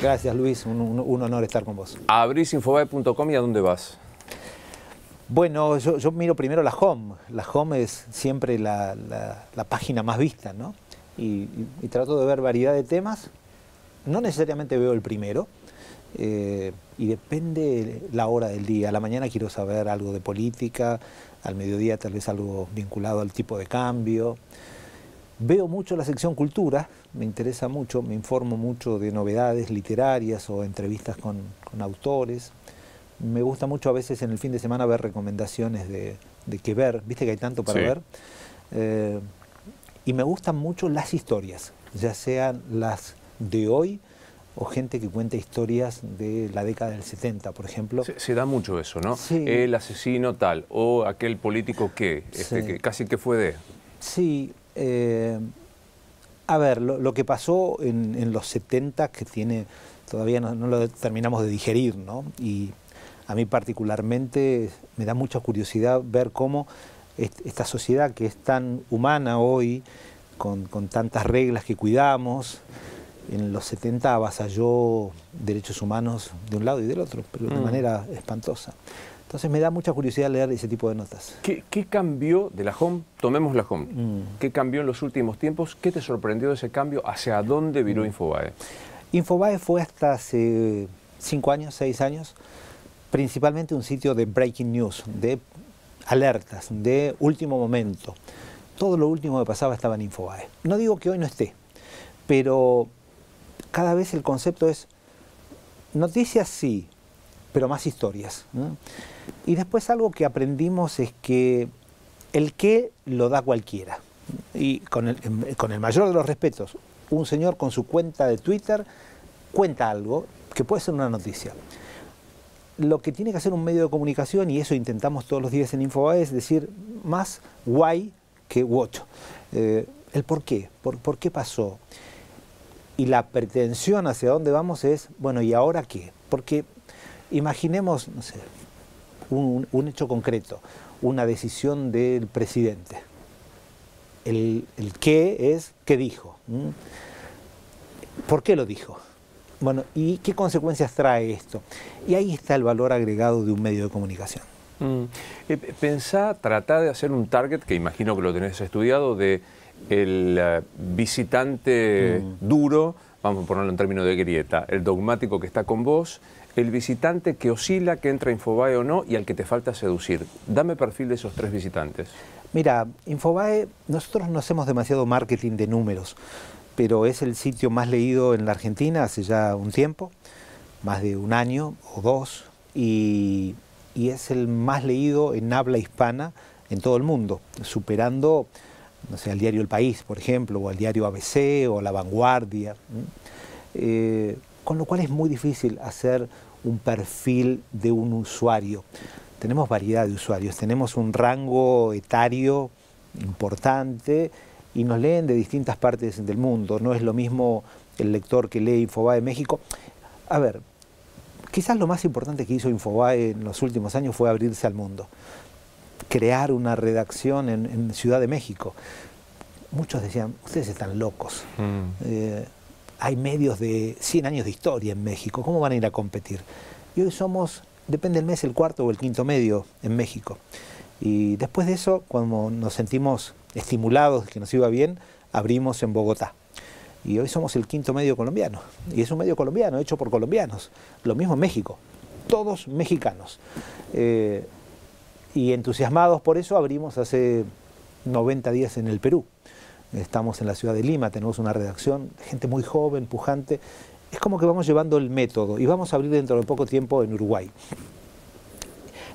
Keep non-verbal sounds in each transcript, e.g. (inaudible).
Gracias Luis, un, un honor estar con vos. Abrís infobae.com y a dónde vas. Bueno, yo, miro primero la home. La home es siempre la, página más vista, ¿no? Y, trato de ver variedad de temas. No necesariamente veo el primero. Eh, y depende la hora del día. A la mañana quiero saber algo de política, al mediodía tal vez algo vinculado al tipo de cambio. Veo mucho la sección cultura, me interesa mucho, me informo mucho de novedades literarias o entrevistas con autores me gusta mucho a veces en el fin de semana ver recomendaciones de, de qué ver, viste que hay tanto para ver. Eh, y me gustan mucho las historias, ya sean las de hoy o gente que cuenta historias de la década del 70, por ejemplo. Se, da mucho eso, ¿no? El asesino tal, o aquel político que, este, que casi que fue de... Sí, eh, a ver, lo, que pasó en, los 70, que tiene, todavía no, no, lo terminamos de digerir, ¿no? Y a mí particularmente me da mucha curiosidad ver cómo esta sociedad que es tan humana hoy, con, tantas reglas que cuidamos, en los 70 avasalló derechos humanos de un lado y del otro, pero de mm. manera espantosa. Entonces me da mucha curiosidad leer ese tipo de notas. ¿Qué, cambió de la home? Tomemos la home. Mm. ¿Qué cambió en los últimos tiempos? ¿Qué te sorprendió de ese cambio? ¿Hacia dónde viró mm. Infobae? Infobae fue hasta hace cinco años, seis años, principalmente un sitio de breaking news, de alertas, de último momento. Todo lo último que pasaba estaba en Infobae. No digo que hoy no esté, pero cada vez el concepto es noticias sí, pero más historias. Y después algo que aprendimos es que el qué lo da cualquiera. Y con el, con el mayor de los respetos, un señor con su cuenta de Twitter cuenta algo que puede ser una noticia lo que tiene que hacer un medio de comunicación, y eso intentamos todos los días en Infobae, es decir, más why que what. Eh, el por qué, por, qué pasó. Y la pretensión hacia dónde vamos es, bueno, ¿y ahora qué? Porque imaginemos, no sé, un, hecho concreto, una decisión del presidente. El, qué es qué dijo. ¿Por qué lo dijo? Bueno, ¿y qué consecuencias trae esto? Y ahí está el valor agregado de un medio de comunicación. Mm. Eh, pensá, tratá de hacer un target, que imagino que lo tenés estudiado, de el eh, visitante mm. duro, vamos a ponerlo en términos de grieta, el dogmático que está con vos, el visitante que oscila, que entra a Infobae o no, y al que te falta seducir. Dame perfil de esos tres visitantes. Mira, Infobae, nosotros no hacemos demasiado marketing de números pero es el sitio más leído en la Argentina hace ya un tiempo, más de un año o dos, y, es el más leído en habla hispana en todo el mundo, superando no sé, al diario El País, por ejemplo, o al diario ABC o La Vanguardia. Eh, con lo cual es muy difícil hacer un perfil de un usuario. Tenemos variedad de usuarios, tenemos un rango etario importante y nos leen de distintas partes del mundo. No es lo mismo el lector que lee Infobae México. A ver, quizás lo más importante que hizo Infobae en los últimos años fue abrirse al mundo, crear una redacción en, Ciudad de México. Muchos decían, ustedes están locos. Mm. Eh, hay medios de 100 años de historia en México, ¿cómo van a ir a competir? Y hoy somos, depende del mes, el cuarto o el quinto medio en México. Y después de eso, cuando nos sentimos estimulados, que nos iba bien, abrimos en Bogotá. Y hoy somos el quinto medio colombiano. Y es un medio colombiano, hecho por colombianos. Lo mismo en México. Todos mexicanos. Eh, y entusiasmados por eso abrimos hace 90 días en el Perú. Estamos en la ciudad de Lima, tenemos una redacción, gente muy joven, pujante. Es como que vamos llevando el método y vamos a abrir dentro de poco tiempo en Uruguay.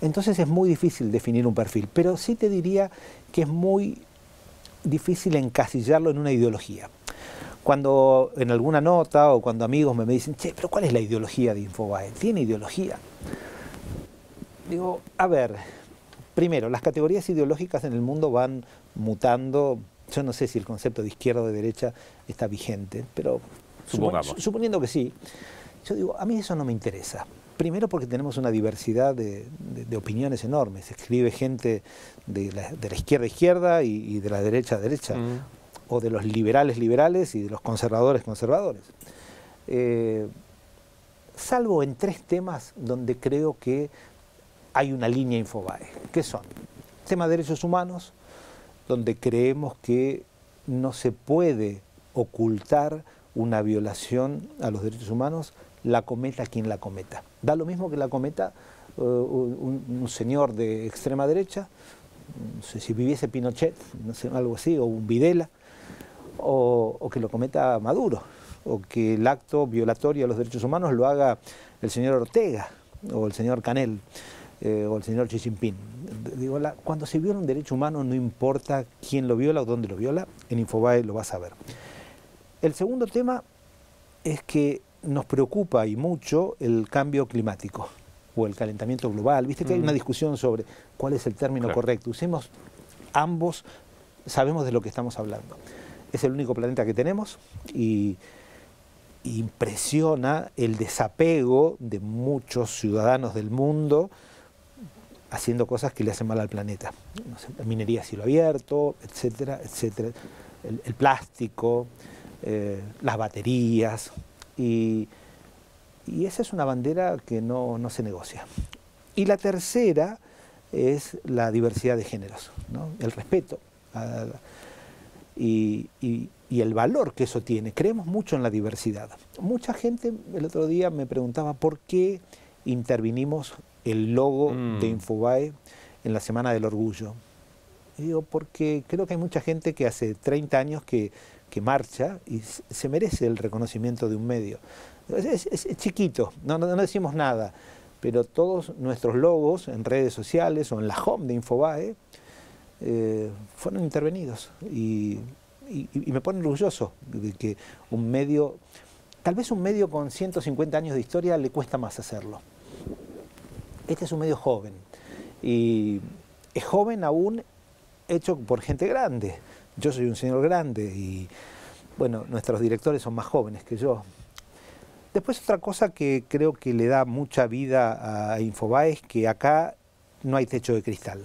Entonces es muy difícil definir un perfil, pero sí te diría que es muy difícil encasillarlo en una ideología. Cuando en alguna nota o cuando amigos me, dicen, che, pero ¿cuál es la ideología de Infobae? ¿Tiene ideología? Digo, a ver, primero, las categorías ideológicas en el mundo van mutando. Yo no sé si el concepto de izquierda o de derecha está vigente, pero suponiendo que sí, yo digo, a mí eso no me interesa. Primero porque tenemos una diversidad de, opiniones enormes. Escribe gente de la, izquierda izquierda y, de la derecha derecha, mm. o de los liberales liberales y de los conservadores conservadores. Eh, salvo en tres temas donde creo que hay una línea Infobae, que son tema de derechos humanos, donde creemos que no se puede ocultar una violación a los derechos humanos, la cometa quien la cometa. Da lo mismo que la cometa eh, un, señor de extrema derecha, no sé si viviese Pinochet, no sé, algo así, o un Videla, o, que lo cometa Maduro, o que el acto violatorio a los derechos humanos lo haga el señor Ortega, o el señor Canel, eh, o el señor Xi Jinping. Digo, cuando se viola un derecho humano no importa quién lo viola o dónde lo viola, en Infobae lo vas a ver. El segundo tema es que nos preocupa y mucho el cambio climático o el calentamiento global. Viste que hay una mm. discusión sobre cuál es el término correcto. Usemos ambos, sabemos de lo que estamos hablando. Es el único planeta que tenemos y impresiona el desapego de muchos ciudadanos del mundo haciendo cosas que le hacen mal al planeta. la minería a cielo abierto, etcétera, etcétera. El, plástico, eh, las baterías. Y, esa es una bandera que no, se negocia. Y la tercera es la diversidad de géneros, el respeto y, y, el valor que eso tiene. Creemos mucho en la diversidad. Mucha gente el otro día me preguntaba por qué intervinimos el logo mm. de Infobae en la Semana del Orgullo. digo, porque creo que hay mucha gente que hace 30 años que, marcha y se merece el reconocimiento de un medio. Es, chiquito, no, no, decimos nada, pero todos nuestros logos en redes sociales o en la home de Infobae eh, fueron intervenidos y, y, me pone orgulloso de que un medio, tal vez un medio con 150 años de historia le cuesta más hacerlo. Este es un medio joven y es joven aún hecho por gente grande. Yo soy un señor grande y, bueno, nuestros directores son más jóvenes que yo. Después otra cosa que creo que le da mucha vida a Infobae es que acá no hay techo de cristal.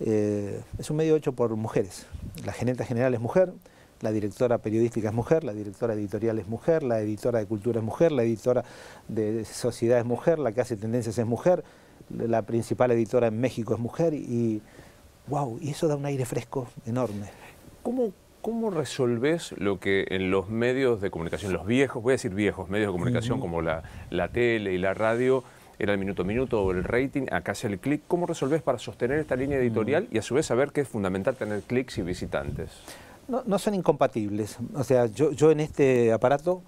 Eh, es un medio hecho por mujeres. La gerente general es mujer, la directora periodística es mujer, la directora editorial es mujer, la editora de cultura es mujer, la editora de sociedad es mujer, la que hace tendencias es mujer la principal editora en México es mujer y, wow, y eso da un aire fresco enorme. ¿Cómo, ¿Cómo resolves lo que en los medios de comunicación, los viejos, voy a decir viejos medios de comunicación como la, la, tele y la radio, era el minuto a minuto o el rating, acá es el clic, ¿cómo resolves para sostener esta línea editorial y a su vez saber que es fundamental tener clics y visitantes? No, no son incompatibles. O sea, yo, yo en este aparato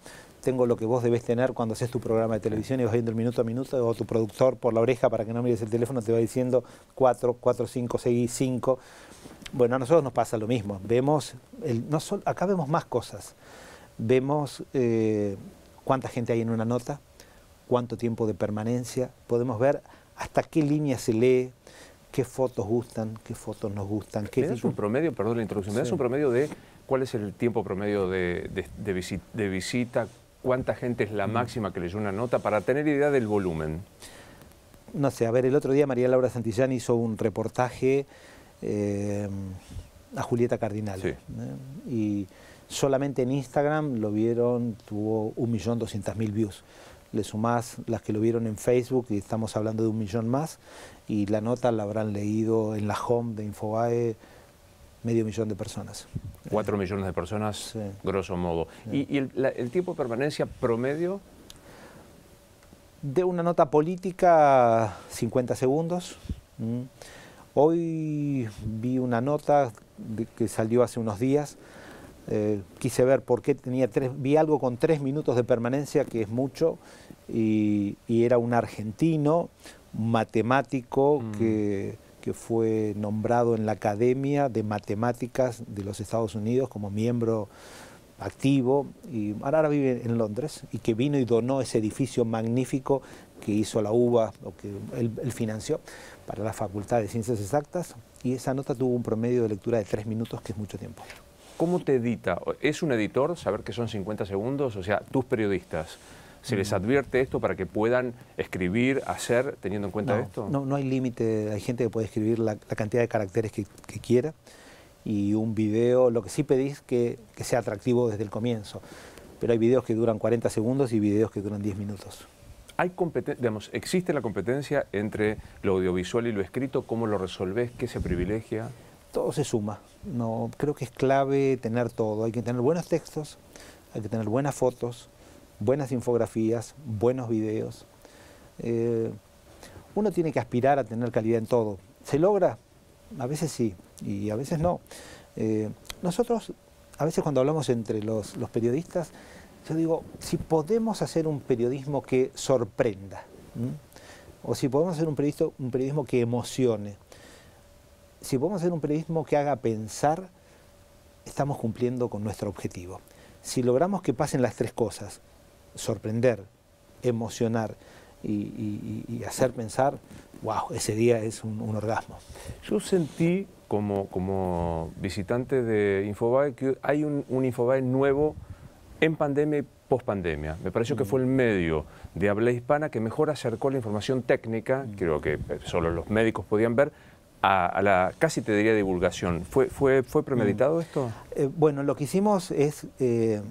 tengo lo que vos debes tener cuando haces tu programa de televisión y vas viendo el minuto a minuto, o tu productor por la oreja para que no mires el teléfono te va diciendo 4, 4, 5, 6, 5. Bueno, a nosotros nos pasa lo mismo. Vemos, el, no acá vemos más cosas. Vemos eh, cuánta gente hay en una nota, cuánto tiempo de permanencia, podemos ver hasta qué línea se lee, qué fotos gustan, qué fotos nos gustan. Qué ¿Me un promedio, perdón la introducción, me das un promedio de cuál es el tiempo promedio de, de visita, cuánta gente es la mm. máxima que leyó una nota para tener idea del volumen. No sé, a ver, el otro día María Laura Santillán hizo un reportaje eh, a Julieta Cardinal. ¿eh? Y solamente en Instagram lo vieron, tuvo 1.200.000 views. Le sumás las que lo vieron en Facebook y estamos hablando de un millón más. Y la nota la habrán leído en la home de Infobae medio millón de personas. Cuatro millones de personas, grosso modo. ¿Y, el, tiempo de permanencia promedio? De una nota política, 50 segundos. Mm. Hoy vi una nota que salió hace unos días. Eh, quise ver por qué tenía tres, vi algo con tres minutos de permanencia, que es mucho, y, era un argentino, matemático, mm. que que fue nombrado en la Academia de Matemáticas de los Estados Unidos como miembro activo y ahora vive en Londres y que vino y donó ese edificio magnífico que hizo la UBA o que él, financió para la Facultad de Ciencias Exactas y esa nota tuvo un promedio de lectura de tres minutos que es mucho tiempo. ¿Cómo te edita? ¿Es un editor saber que son 50 segundos? O sea, tus periodistas, ¿Se les advierte esto para que puedan escribir, hacer, teniendo en cuenta esto? No, no hay límite. Hay gente que puede escribir la, cantidad de caracteres que, quiera. Y un video, lo que sí pedís que, que sea atractivo desde el comienzo. Pero hay videos que duran 40 segundos y videos que duran 10 minutos. hay digamos, ¿Existe la competencia entre lo audiovisual y lo escrito? ¿Cómo lo resolvés? ¿Qué se privilegia? Todo se suma. No, creo que es clave tener todo. Hay que tener buenos textos, hay que tener buenas fotos, buenas infografías, buenos videos. Eh, uno tiene que aspirar a tener calidad en todo. ¿Se logra? A veces sí y a veces no. Eh, nosotros, a veces cuando hablamos entre los, periodistas, yo digo, si podemos hacer un periodismo que sorprenda, o si podemos hacer un periodismo, un periodismo que emocione, si podemos hacer un periodismo que haga pensar, estamos cumpliendo con nuestro objetivo. Si logramos que pasen las tres cosas, sorprender, emocionar y, hacer pensar, wow, ese día es un, orgasmo. Yo sentí como, como visitante de Infobae que hay un, un Infobae nuevo en pandemia y post-pandemia. Me pareció que fue el medio de habla hispana que mejor acercó la información técnica, creo que solo los médicos podían ver, a, la casi te diría divulgación. ¿Fue, fue, fue premeditado esto? Eh, bueno, lo que hicimos es, eh,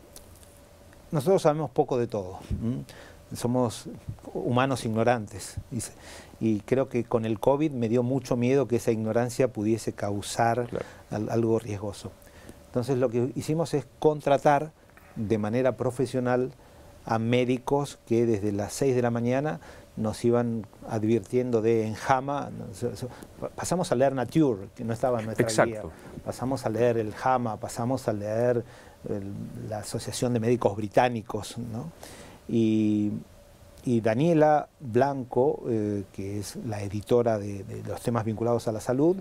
nosotros sabemos poco de todo somos humanos ignorantes. Y creo que con el COVID me dio mucho miedo que esa ignorancia pudiese causar algo riesgoso. Entonces lo que hicimos es contratar de manera profesional a médicos que desde las 6 de la mañana nos iban advirtiendo de enjama. Pasamos a leer Nature, que no estaba en nuestra guía. Pasamos a leer el JAMA, pasamos a leer la Asociación de Médicos Británicos. ¿no? Y, Daniela Blanco, eh, que es la editora de, los temas vinculados a la salud,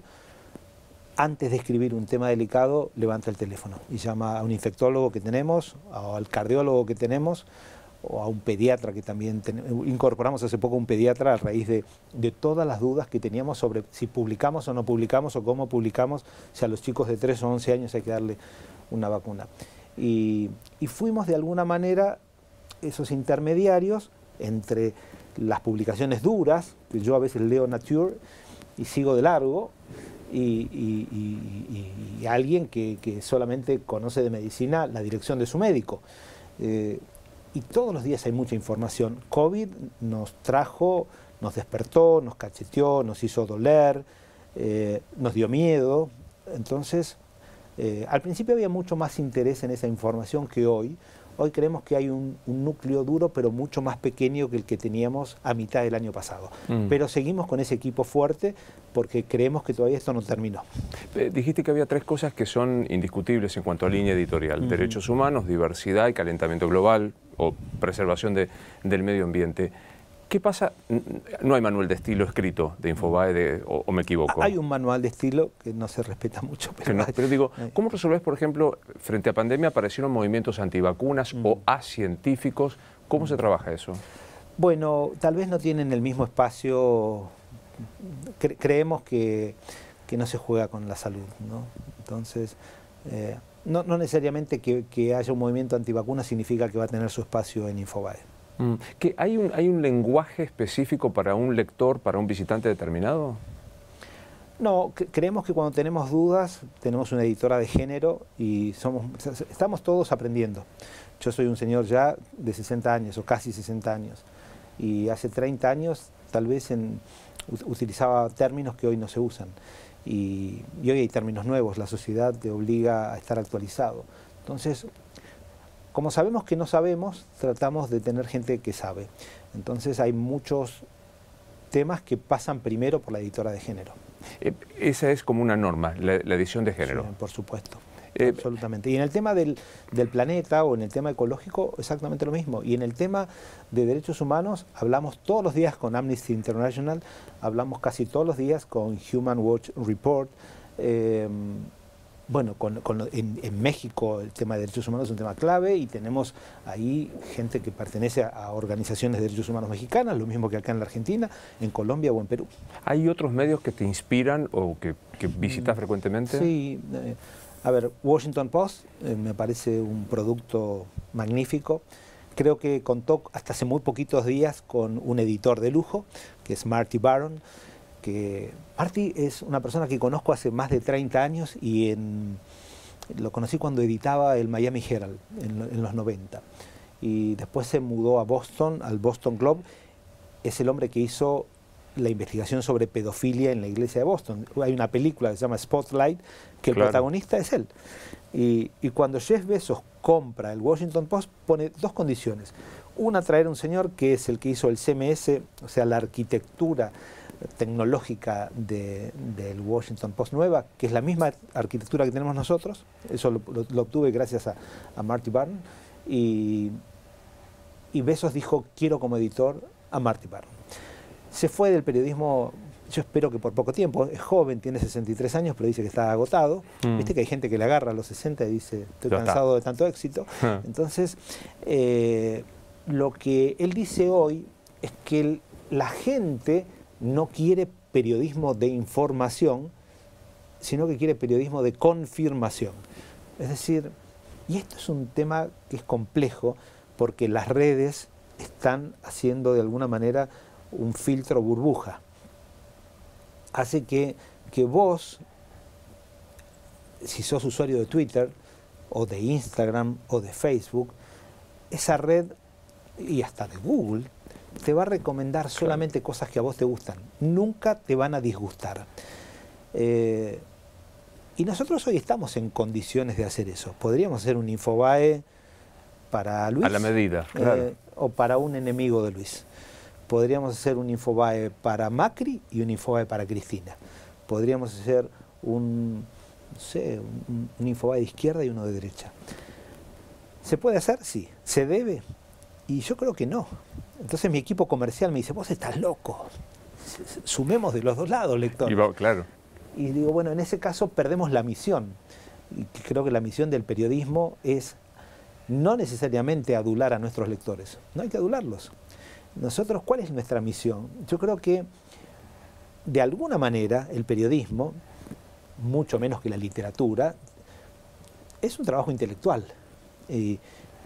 antes de escribir un tema delicado, levanta el teléfono y llama a un infectólogo que tenemos, o al cardiólogo que tenemos, o a un pediatra que también incorporamos hace poco un pediatra a raíz de, todas las dudas que teníamos sobre si publicamos o no publicamos o cómo publicamos, si a los chicos de 3 o 11 años hay que darle una vacuna. y fuimos de alguna manera esos intermediarios entre las publicaciones duras, que yo a veces leo Nature y sigo de largo, y, alguien que, solamente conoce de medicina la dirección de su médico. Eh, y todos los días hay mucha información. COVID nos trajo, nos despertó, nos cacheteó, nos hizo doler, eh, nos dio miedo. Entonces, eh, al principio había mucho más interés en esa información que hoy. Hoy creemos que hay un, núcleo duro, pero mucho más pequeño que el que teníamos a mitad del año pasado. Mm. Pero seguimos con ese equipo fuerte porque creemos que todavía esto no terminó. Eh, dijiste que había tres cosas que son indiscutibles en cuanto a línea editorial. Derechos humanos, diversidad y calentamiento global o preservación del medio ambiente. ¿Qué pasa? No hay manual de estilo escrito de Infobae o, me equivoco. Hay un manual de estilo que no se respeta mucho. Pero, pero digo, ¿cómo resolvés, por ejemplo, frente a pandemia aparecieron movimientos antivacunas o científicos? ¿Cómo se trabaja eso? Bueno, tal vez no tienen el mismo espacio. creemos que, no se juega con la salud, ¿no? Entonces, eh, no, necesariamente que, que haya un movimiento antivacuna significa que va a tener su espacio en Infobae. Mm. ¿Que hay, un, ¿Hay un lenguaje específico para un lector, para un visitante determinado? No, creemos que cuando tenemos dudas, tenemos una editora de género y somos, estamos todos aprendiendo. Yo soy un señor ya de 60 años o casi 60 años y hace 30 años tal vez en, utilizaba términos que hoy no se usan y, y hoy hay términos nuevos, la sociedad te obliga a estar actualizado. Entonces, como sabemos que no sabemos, tratamos de tener gente que sabe. Entonces hay muchos temas que pasan primero por la editora de género. Eh, esa es como una norma, la, edición de género. por supuesto. Eh, absolutamente. Y en el tema del, del, planeta o en el tema ecológico, exactamente lo mismo. Y en el tema de derechos humanos, hablamos todos los días con Amnesty International, hablamos casi todos los días con Human Watch Report. Eh, bueno, en, México el tema de derechos humanos es un tema clave y tenemos ahí gente que pertenece a, organizaciones de derechos humanos mexicanas, lo mismo que acá en la Argentina, en Colombia o en Perú. ¿Hay otros medios que te inspiran o que, visitas mm, frecuentemente? Sí, eh, a ver, Washington Post eh, me parece un producto magnífico. Creo que contó hasta hace muy poquitos días con un editor de lujo, que es Marty Baron que Marty es una persona que conozco hace más de 30 años y lo conocí cuando editaba el Miami Herald en, los 90. Y después se mudó a Boston, al Boston Globe, es el hombre que hizo la investigación sobre pedofilia en la iglesia de Boston. Hay una película que se llama Spotlight, que el protagonista es él. Y, cuando Jeff Bezos compra el Washington Post, pone dos condiciones. Una, traer un señor que es el que hizo el CMS, o sea, la arquitectura tecnológica del Washington Post nueva, que es la misma arquitectura que tenemos nosotros. Eso lo, obtuve gracias a, Marty Barn. Y, y Bezos dijo, quiero como editor a Marty Barn. Se fue del periodismo, yo espero que por poco tiempo, es joven, tiene 63 años, pero dice que está agotado. Mm. Viste que hay gente que le agarra a los 60 y dice, estoy cansado de tanto éxito. Ah. Entonces, eh, lo que él dice hoy es que la gente no quiere periodismo de información, sino que quiere periodismo de confirmación. Es decir, y esto es un tema que es complejo porque las redes están haciendo de alguna manera un filtro burbuja. Hace que, que vos, si sos usuario de Twitter, o de Instagram, o de Facebook, esa red, y hasta de Google, te va a recomendar solamente cosas que a vos te gustan. Nunca te van a disgustar. Eh, y nosotros hoy estamos en condiciones de hacer eso. Podríamos hacer un Infobae para Luis. A la medida, eh, o para un enemigo de Luis podríamos hacer un Infobae para Macri y un Infobae para Cristina. Podríamos hacer un, no sé, un, Infobae de izquierda y uno de derecha. ¿Se puede hacer? Sí. ¿Se debe? Y yo creo que no. Entonces mi equipo comercial me dice, vos estás loco. Sumemos de los dos lados, lector. Y claro. Y digo, bueno, en ese caso perdemos la misión. Y creo que la misión del periodismo es no necesariamente adular a nuestros lectores. No hay que adularlos. Nosotros, ¿cuál es nuestra misión? Yo creo que de alguna manera el periodismo, mucho menos que la literatura, es un trabajo intelectual. Y,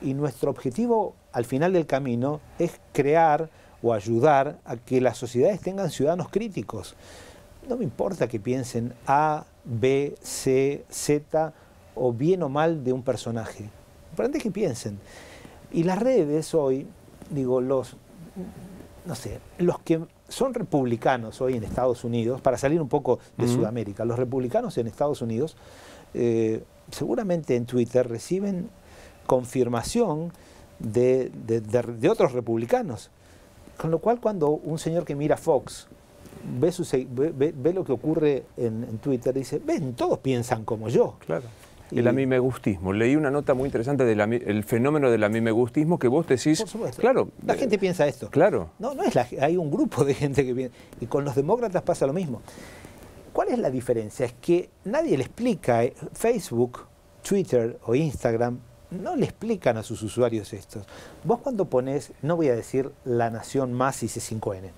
nuestro objetivo al final del camino es crear o ayudar a que las sociedades tengan ciudadanos críticos. No me importa que piensen A, B, C, Z o bien o mal de un personaje. Importante que piensen. Y las redes hoy, digo, los no sé, los que son republicanos hoy en Estados Unidos, para salir un poco de Sudamérica, los republicanos en Estados Unidos, eh, seguramente en Twitter reciben confirmación de, otros republicanos. Con lo cual cuando un señor que mira Fox ve, ve, lo que ocurre en, en Twitter, dice, ven, todos piensan como yo. Claro. El amimegustismo. Leí una nota muy interesante del fenómeno del amimegustismo que vos decís. Por supuesto. Claro. La gente piensa esto. Claro. No, no es la, hay un grupo de gente que piensa. Y con los demócratas pasa lo mismo. ¿Cuál es la diferencia? Es que nadie le explica, eh, Facebook, Twitter o Instagram, no le explican a sus usuarios esto. Vos cuando pones, no voy a decir La Nación Más y C5N,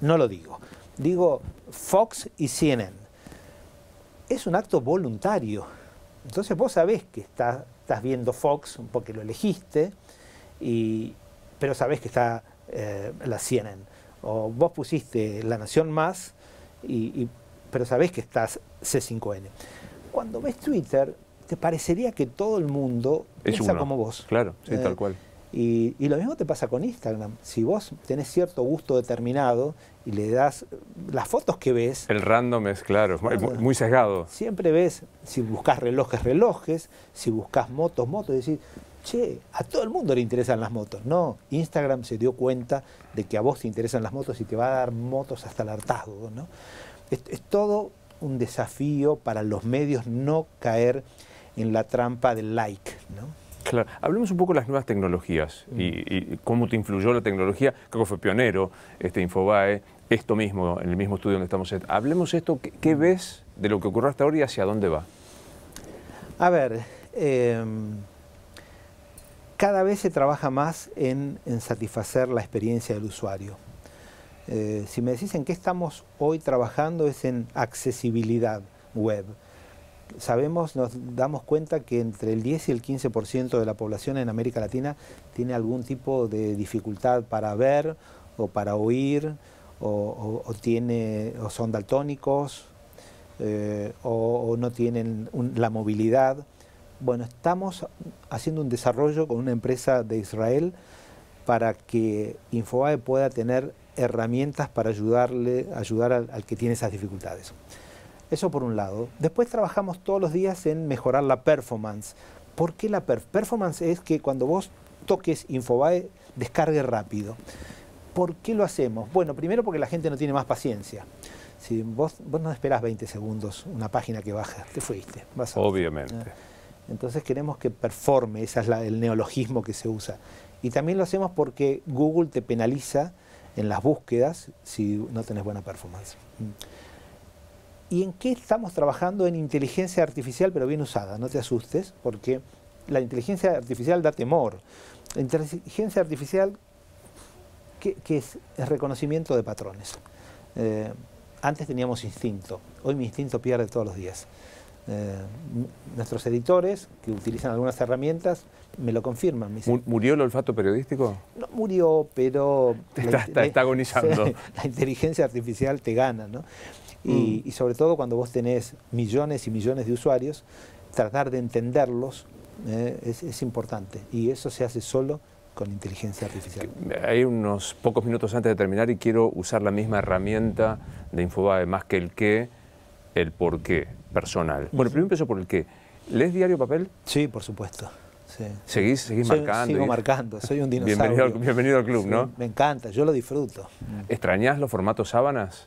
no lo digo. Digo Fox y CNN. Es un acto voluntario entonces vos sabés que estás viendo Fox porque lo elegiste, pero sabés que está eh, la CNN. O vos pusiste La Nación Más, pero sabés que estás C5N. Cuando ves Twitter, te parecería que todo el mundo piensa como vos. Claro, sí, tal eh, cual. Y, lo mismo te pasa con Instagram. Si vos tenés cierto gusto determinado y le das las fotos que ves. El random es claro, muy, sesgado. Siempre ves, si buscas relojes, relojes, si buscas motos, motos, y decís, che, a todo el mundo le interesan las motos. No, Instagram se dio cuenta de que a vos te interesan las motos y te va a dar motos hasta el hartazgo. ¿no? Es, es todo un desafío para los medios no caer en la trampa del like. ¿no? Claro, hablemos un poco de las nuevas tecnologías y, cómo te influyó la tecnología. Creo que fue pionero este Infobae, esto mismo, en el mismo estudio donde estamos. Hablemos esto, ¿qué, ves de lo que ocurrió hasta ahora y hacia dónde va? A ver, em, cada vez se trabaja más en, satisfacer la experiencia del usuario. Eh, si me decís en qué estamos hoy trabajando es en accesibilidad web sabemos, nos damos cuenta que entre el 10 y el 15% de la población en América Latina tiene algún tipo de dificultad para ver o para oír, o, tiene, o son daltónicos, eh, o, no tienen la movilidad. Bueno, estamos haciendo un desarrollo con una empresa de Israel para que Infobae pueda tener herramientas para ayudarle, ayudar al, que tiene esas dificultades. Eso por un lado. Después trabajamos todos los días en mejorar la performance. ¿Por qué la performance? Es que cuando vos toques Infobae, descargue rápido. ¿Por qué lo hacemos? Bueno, primero porque la gente no tiene más paciencia. Si vos, vos no esperás 20 segundos una página que baja, te fuiste. Obviamente. Entonces queremos que performe, ese es el neologismo que se usa. Y también lo hacemos porque Google te penaliza en las búsquedas si no tenés buena performance. ¿Y en qué estamos trabajando? En inteligencia artificial, pero bien usada, no te asustes, porque la inteligencia artificial da temor. La inteligencia artificial, ¿qué, es? Es reconocimiento de patrones. Eh, antes teníamos instinto, hoy mi instinto pierde todos los días. Eh, nuestros editores, que utilizan algunas herramientas, me lo confirman. ¿Murió el olfato periodístico? No murió, pero... (laughs) Está, agonizando. (laughs) La inteligencia artificial te gana, ¿no? Y, mm. y, sobre todo cuando vos tenés millones y millones de usuarios, tratar de entenderlos eh, es, es importante. Y eso se hace solo con inteligencia artificial. Hay unos pocos minutos antes de terminar y quiero usar la misma herramienta de Infobae, más que el qué, el por qué personal. Bueno, primero empiezo por el qué. ¿Lees diario papel? Sí, por supuesto. ¿Seguís, seguís marcando? Sigo marcando, soy un (laughs) dinosaurio. Bienvenido, al, club, ¿no? Me encanta, yo lo disfruto. ¿Extrañás los formatos sábanas?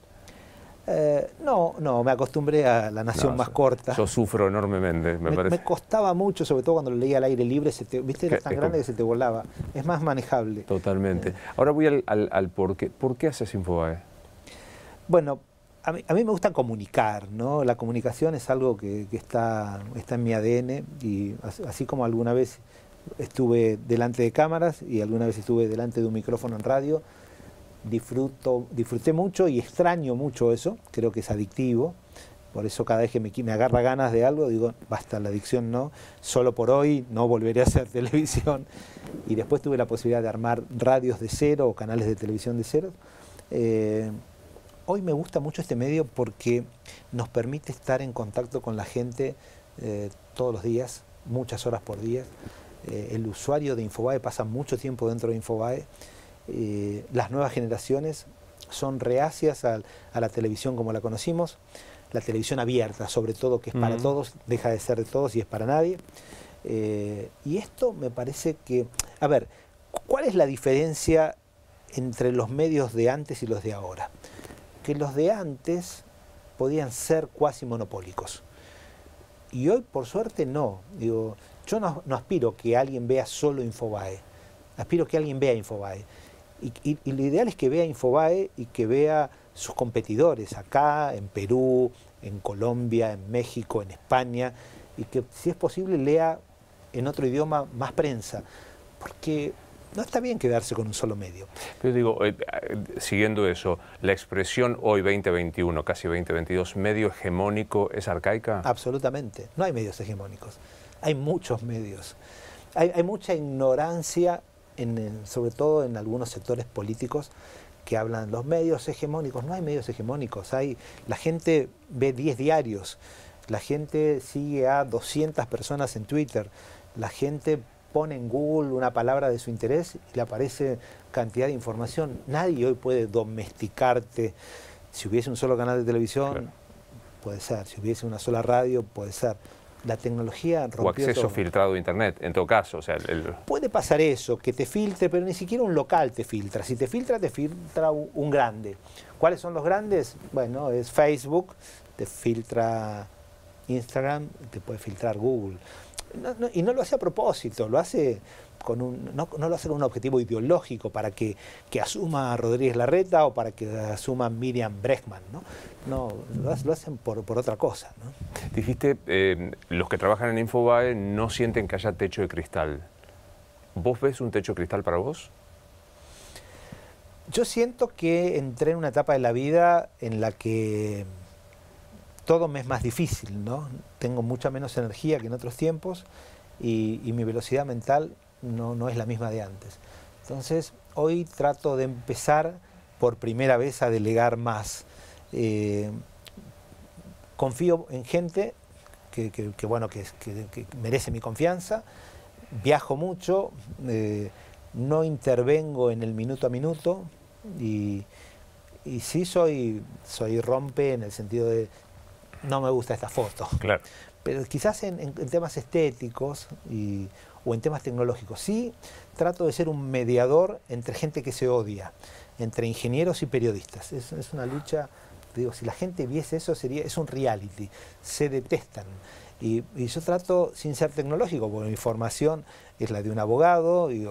Eh, no, no, me acostumbré a la nación más corta. Yo sufro enormemente, me, parece. Me costaba mucho, sobre todo cuando lo leía al aire libre, se viste, era tan grande que se te volaba. Es más manejable. Totalmente. Eh. Ahora voy al, al, por qué. ¿Por qué haces Infobae? Bueno, a mí, me gusta comunicar, ¿no? La comunicación es algo que, está, está en mi ADN y así como alguna vez estuve delante de cámaras y alguna vez estuve delante de un micrófono en radio, disfruto, disfruté mucho y extraño mucho eso, creo que es adictivo, por eso cada vez que me, me, agarra ganas de algo, digo, basta, la adicción no, solo por hoy no volveré a hacer (laughs) televisión. Y después tuve la posibilidad de armar radios de cero o canales de televisión de cero. Eh, hoy me gusta mucho este medio porque nos permite estar en contacto con la gente eh, todos los días, muchas horas por día. Eh, el usuario de Infobae pasa mucho tiempo dentro de Infobae eh, las nuevas generaciones son reacias a, la televisión como la conocimos, la televisión abierta, sobre todo, que es para todos, deja de ser de todos y es para nadie. Eh, y esto me parece que, a ver, ¿cuál es la diferencia entre los medios de antes y los de ahora? Que los de antes podían ser cuasi monopólicos. Y hoy, por suerte, no. Digo, yo no, no aspiro que alguien vea solo Infobae, aspiro que alguien vea Infobae. Y, lo ideal es que vea Infobae y que vea sus competidores acá, en Perú, en Colombia, en México, en España, y que si es posible lea en otro idioma más prensa, porque no está bien quedarse con un solo medio. Yo digo, eh, eh, siguiendo eso, ¿la expresión hoy 2021, casi 2022, medio hegemónico es arcaica? Absolutamente, no hay medios hegemónicos, hay muchos medios. Hay, hay mucha ignorancia sobre todo en algunos sectores políticos que hablan los medios hegemónicos. No hay medios hegemónicos, hay, la gente ve 10 diarios, la gente sigue a 200 personas en Twitter, la gente pone en Google una palabra de su interés y le aparece cantidad de información. Nadie hoy puede domesticarte. Si hubiese un solo canal de televisión, puede ser. Si hubiese una sola radio, puede ser la tecnología rompió O acceso filtrado a Internet, en todo caso. O sea, Puede pasar eso, que te filtre, pero ni siquiera un local te filtra. Si te filtra, te filtra un grande. ¿Cuáles son los grandes? Bueno, es Facebook, te filtra Instagram, te puede filtrar Google. y no lo hace a propósito, lo hace con un, no, lo hace con un objetivo ideológico para que, que, asuma Rodríguez Larreta o para que asuma Miriam Bregman, ¿no? No, lo, hacen por, otra cosa. ¿no? Dijiste, eh, los que trabajan en Infobae no sienten que haya techo de cristal. ¿Vos ves un techo de cristal para vos? Yo siento que entré en una etapa de la vida en la que todo me es más difícil, ¿no? Tengo mucha menos energía que en otros tiempos y, y mi velocidad mental no, no es la misma de antes. Entonces, hoy trato de empezar por primera vez a delegar más. Eh, confío en gente que, bueno, que, merece mi confianza, viajo mucho, eh, no intervengo en el minuto a minuto, Y, y sí soy, soy rompe en el sentido de no me gusta esta foto. Claro. Pero quizás en, temas estéticos y, o en temas tecnológicos. Sí trato de ser un mediador entre gente que se odia, entre ingenieros y periodistas. Es, es una lucha, digo, si la gente viese eso sería, es un reality, se detestan. Y, yo trato, sin ser tecnológico, porque mi formación es la de un abogado, y,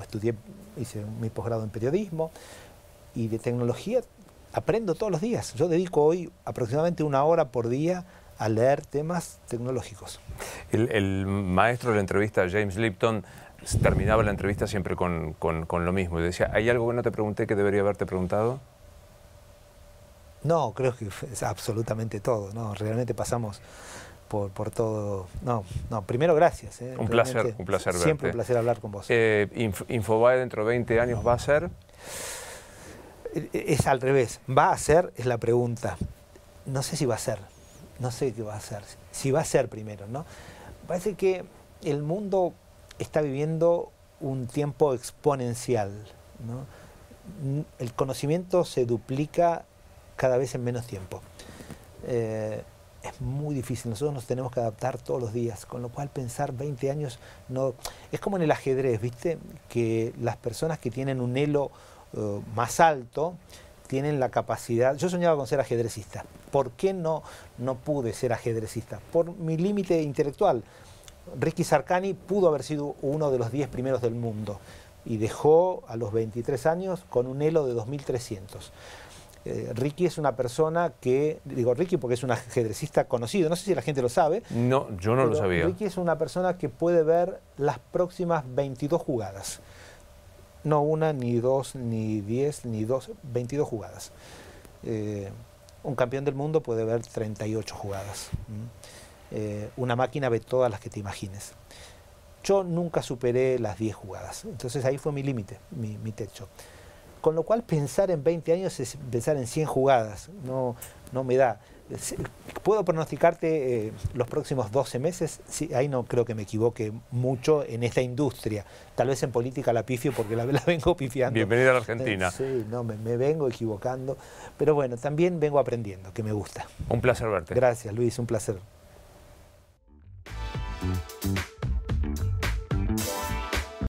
estudié, hice mi posgrado en periodismo, y de tecnología aprendo todos los días. Yo dedico hoy aproximadamente una hora por día a leer temas tecnológicos. El, maestro de la entrevista, James Lipton, terminaba la entrevista siempre con, con, lo mismo y decía, ¿hay algo que no te pregunté que debería haberte preguntado? No, creo que es absolutamente todo, ¿no? Realmente pasamos por, por todo. No, no, primero gracias. ¿eh? Un placer, un placer verte. Siempre un placer hablar con vos. Eh, Infobae dentro de 20 años va a ser. Es al revés. ¿Va a ser? Es la pregunta. No sé si va a ser. No sé qué va a ser. Si va a ser primero, ¿no? Parece que el mundo está viviendo un tiempo exponencial. El conocimiento se duplica cada vez en menos tiempo. Eh, es muy difícil, nosotros nos tenemos que adaptar todos los días, con lo cual pensar 20 años no... Es como en el ajedrez, ¿viste? Que las personas que tienen un elo eh, más alto tienen la capacidad... Yo soñaba con ser ajedrecista. ¿Por qué no, no pude ser ajedrecista? Por mi límite intelectual. Ricky Sarkani pudo haber sido uno de los 10 primeros del mundo y dejó a los 23 años con un elo de 2300. Eh, Ricky es una persona que, digo Ricky porque es un ajedrecista conocido, no sé si la gente lo sabe. No, yo no lo sabía. Ricky es una persona que puede ver las próximas 22 jugadas. No una, ni dos, ni diez, ni dos, 22 jugadas. Eh, un campeón del mundo puede ver 38 jugadas. Eh, una máquina ve todas las que te imagines. Yo nunca superé las 10 jugadas, entonces ahí fue mi límite, mi, techo. Con lo cual pensar en 20 años es pensar en 100 jugadas, no, no me da. ¿Puedo pronosticarte eh, los próximos 12 meses? Sí, ahí no creo que me equivoque mucho en esta industria. Tal vez en política la pifio porque la, (laughs) vengo pifiando. Bienvenida a la Argentina. Eh, sí, no, me, me, vengo equivocando. Pero bueno, también vengo aprendiendo, que me gusta. Un placer verte. Gracias, Luis, un placer.